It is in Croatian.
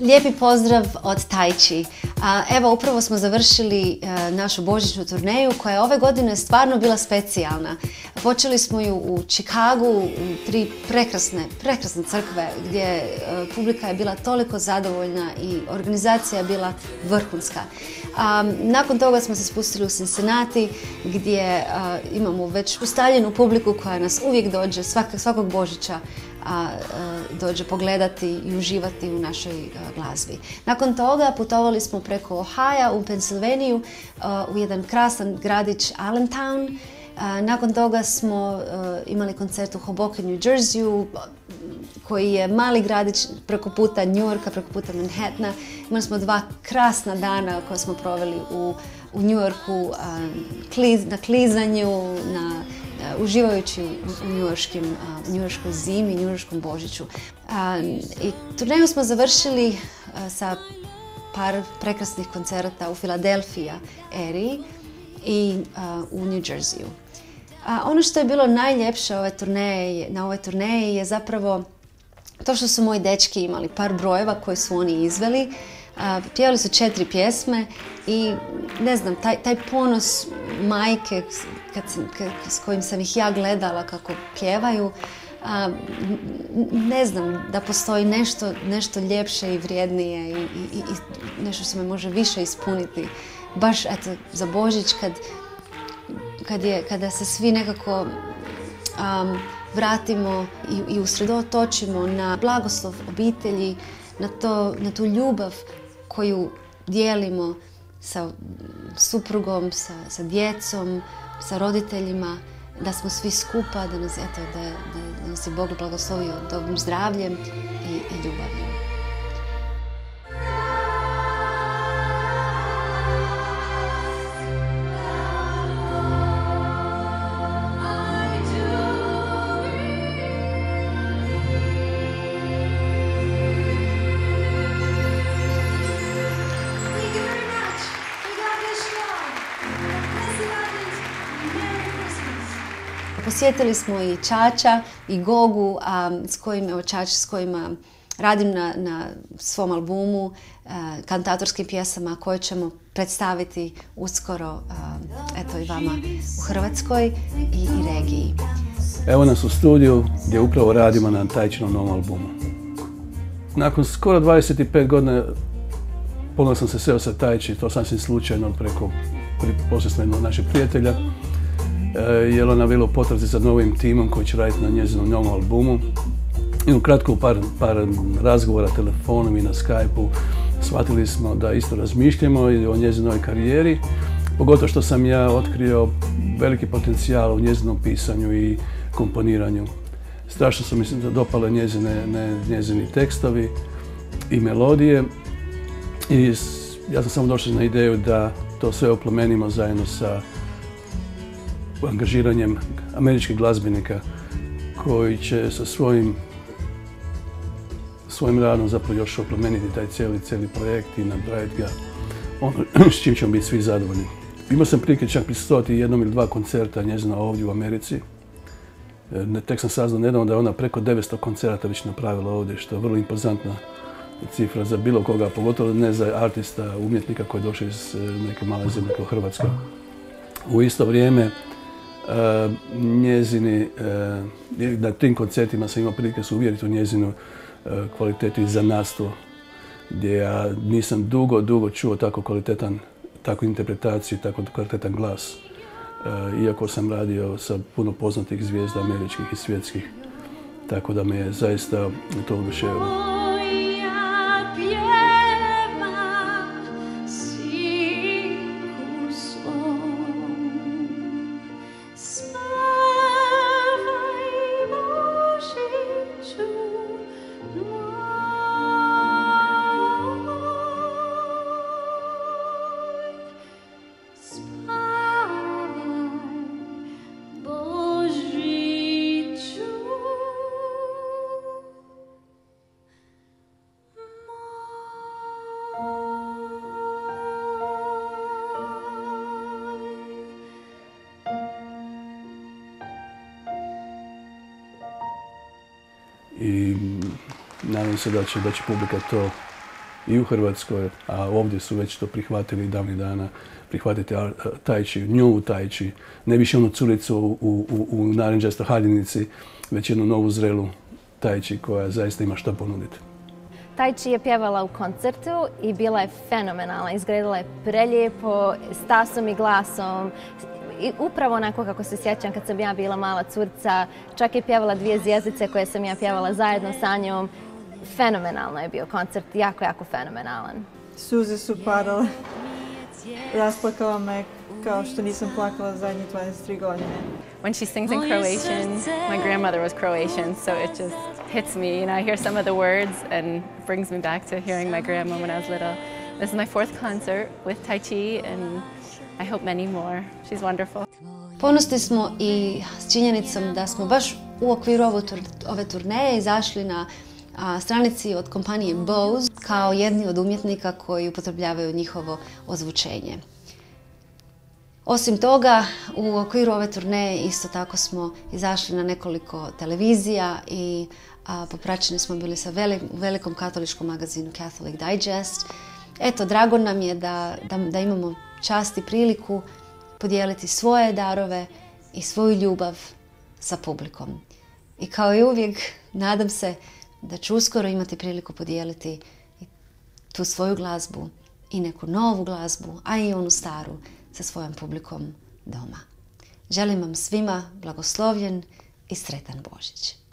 Lijepi pozdrav od Tajči. Evo, upravo smo završili e, našu božićnu turneju koja je ove godine stvarno bila specijalna. Počeli smo ju u Čikagu, u tri prekrasne, prekrasne crkve gdje e, publika je bila toliko zadovoljna i organizacija je bila vrhunska. Nakon toga smo se spustili u Cincinnati gdje e, imamo već ustaljenu publiku koja nas uvijek dođe svakog Božića a, dođe pogledati i uživati u našoj glazbi. Nakon toga putovali smo preko Ohio u Pensilveniju u jedan krasan gradić Allentown. Nakon toga smo imali koncert u Hoboken, New Jerseyu, koji je mali gradić preko puta New Yorka, preko puta Manhattana. Imali smo dva krasna dana koje smo proveli u, u New Yorku na klizanju, na Uh, uživajući u njujorškoj zimi, njujorškom božiću. I turneju smo završili uh, sa par prekrasnih koncerata u Filadelfija eri i uh, u New Jerseyu. Ono što je bilo najljepše ove turneje, na ovoj turneji je zapravo to što su moji dečki imali par brojeva koje su oni izveli Pjevali su četiri pjesme i ne znam, taj, taj ponos majke kad s kojim sam ih ja gledala kako pjevaju, ne znam da postoji nešto, nešto ljepše i vrijednije i, i, i nešto što me može više ispuniti. Baš eto, za Božić kad, kad je, kada se svi nekako vratimo i, i usredotočimo na blagoslov obitelji, na, to, na tu ljubav koju dijelimo sa suprugom, sa, sa djecom, sa roditeljima, da smo svi skupa, da nas, eto, da, da nas je Bog blagoslovio dobrim zdravljem i, i. Posjetili smo i Čača i Gogu, s kojim, evo Čač s kojima radim na, na svom albumu, kantatorskim pjesama koje ćemo predstaviti uskoro eto i vama u Hrvatskoj i, i regiji. Evo nas u studiju gdje upravo radimo na Tajčinom novom albumu. Nakon skoro 25 godina ponovno sam se seo sa Tajči, to sasvim slučajno preko posredstva našeg prijatelja E, jer ona bila u potrazi za novim timom koji će raditi na njezinom novom albumu. I u kratko par, par razgovora telefonom i na Skype-u shvatili smo da isto razmišljamo o njezinoj karijeri. Pogotovo što sam ja otkrio veliki potencijal u njezinom pisanju i komponiranju. Strašno su mi se dopale njezine, njezini tekstovi i melodije. I ja sam samo došao na ideju da to sve oplemenimo zajedno sa angažiranjem američkih glazbenika koji će sa svojim svojim radom zapravo još oplemeniti taj cijeli, cijeli projekt i napraviti ga ono s čim ćemo biti svi zadovoljni. Imao sam prilike čak pristupati jednom ili dva koncerta njezina ovdje u Americi. E, tek sam saznao nedavno da je ona preko 900 koncerata već napravila ovdje, što je vrlo impozantna cifra za bilo koga, pogotovo ne za artista, umjetnika koji je došao iz e, neke male zemlje kao Hrvatska. U isto vrijeme njezini, e, na tim koncertima sam imao prilike se uvjeriti u njezinu e, kvalitetu i zanastvo, gdje ja nisam dugo, dugo čuo tako kvalitetan, takvu interpretaciju, tako kvalitetan glas. Iako sam radio sa puno poznatih zvijezda američkih i svjetskih. Tako da me je zaista to oduševilo. I nadam se da će, da će publika to i u Hrvatskoj, a ovdje su već to prihvatili davnih dana, prihvatiti tajči, nju tajči, ne više onu curicu u, u, u naranđastoj haljinici, već jednu novu zrelu tajči koja zaista ima što ponuditi. Tajči je pjevala u koncertu i bila je fenomenalna. Izgledala je prelijepo, stasom i glasom. I upravo onako kako se sjećam kad sam ja bila mala curca. Čak je pjevala dvije zvijezdice koje sam ja pjevala zajedno sa njom. Fenomenalno je bio koncert, jako, jako fenomenalan. Suze su padale. Rasplakala me kao što nisam plakala zadnjih 23 godine. When she sings in Croatian, my grandmother was Croatian, so it just hits me. You know, I hear some of the words and brings me back to hearing my grandma when I was little. This is my fourth concert with Tai Chi and I hope many more. She's wonderful. Ponosni smo i s činjenicom da smo baš u okviru ove turneje izašli na stranici od kompanije Bose kao jedni od umjetnika koji upotrebljavaju njihovo ozvučenje. Osim toga, u okviru ove turneje isto tako smo izašli na nekoliko televizija i popraćeni smo bili sa velikom katoličkom magazinu Catholic Digest. Eto, drago nam je da, da, da imamo čast i priliku podijeliti svoje darove i svoju ljubav sa publikom. I kao i uvijek, nadam se da ću uskoro imati priliku podijeliti tu svoju glazbu i neku novu glazbu, a i onu staru sa svojom publikom doma. Želim vam svima blagoslovljen i sretan Božić.